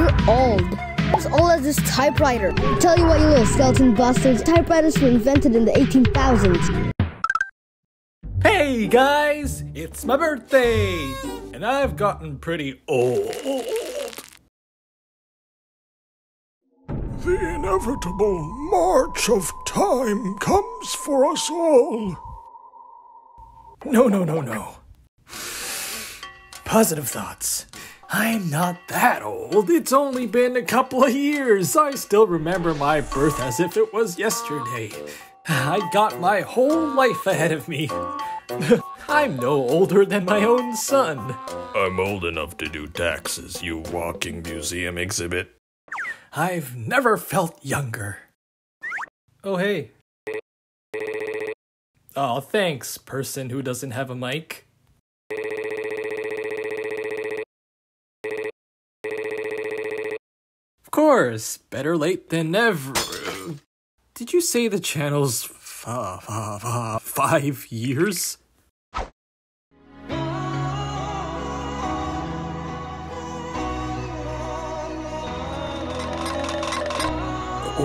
You're old. As old as this typewriter. I'll tell you what, you little skeleton bastards. Typewriters were invented in the 18,000s. Hey guys, it's my birthday, and I've gotten pretty old. The inevitable march of time comes for us all. No, no, no, no. Positive thoughts. I'm not that old. It's only been a couple of years. I still remember my birth as if it was yesterday. I got my whole life ahead of me. I'm no older than my own son. I'm old enough to do taxes, you walking museum exhibit. I've never felt younger. Oh, hey. Oh, thanks, person who doesn't have a mic. Of course, better late than never. Did you say the channel's five years?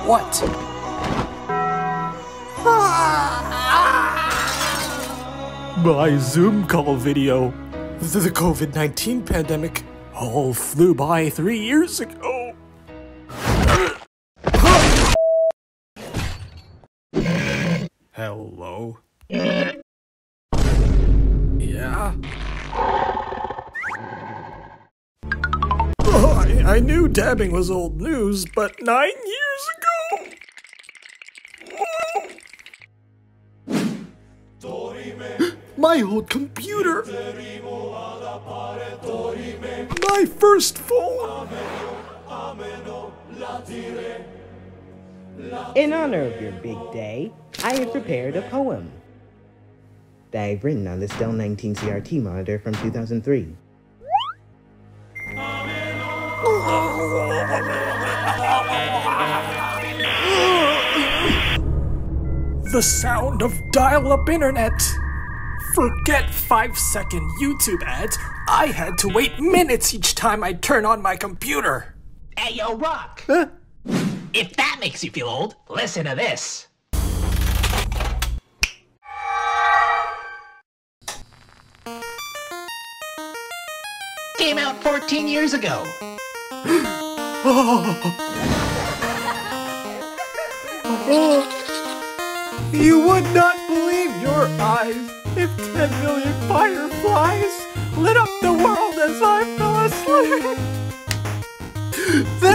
What? My Zoom call video. The COVID 19 pandemic all flew by three years ago. Hello? Yeah? Oh, I, I knew dabbing was old news, but nine years ago? My old computer! My first phone! In honor of your big day, I have prepared a poem that I've written on this Dell 19 CRT monitor from 2003. The sound of dial up internet! Forget 5 second YouTube ads, I had to wait minutes each time I turn on my computer! Hey, yo, Rock! Huh? If that makes you feel old, listen to this. Came out 14 years ago. Oh. You would not believe your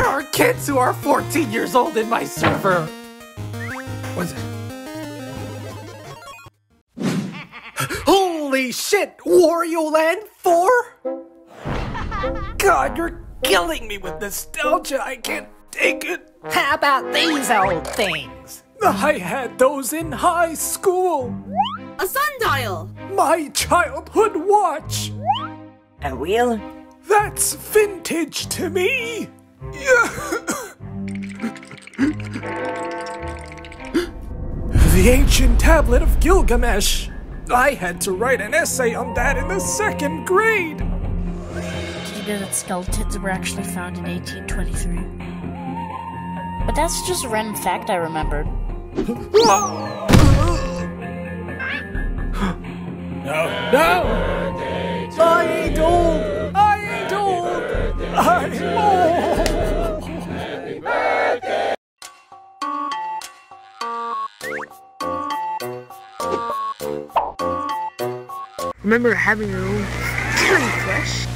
There are kids who are 14 years old in my server. What's it? Holy shit, Wario Land 4? God, you're killing me with nostalgia. I can't take it. How about these old things? I had those in high school. A sundial! My childhood watch. A wheel? That's vintage to me. the ancient tablet of Gilgamesh. I had to write an essay on that in the second grade. Did you know that skeletons were actually found in 1823? But that's just a random fact I remembered. No, no! Remember having your own Candy Crush?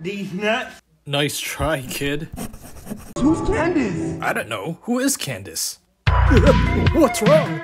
These nuts. Nice try, kid. Who's Candace? I don't know. Who is Candace? What's wrong?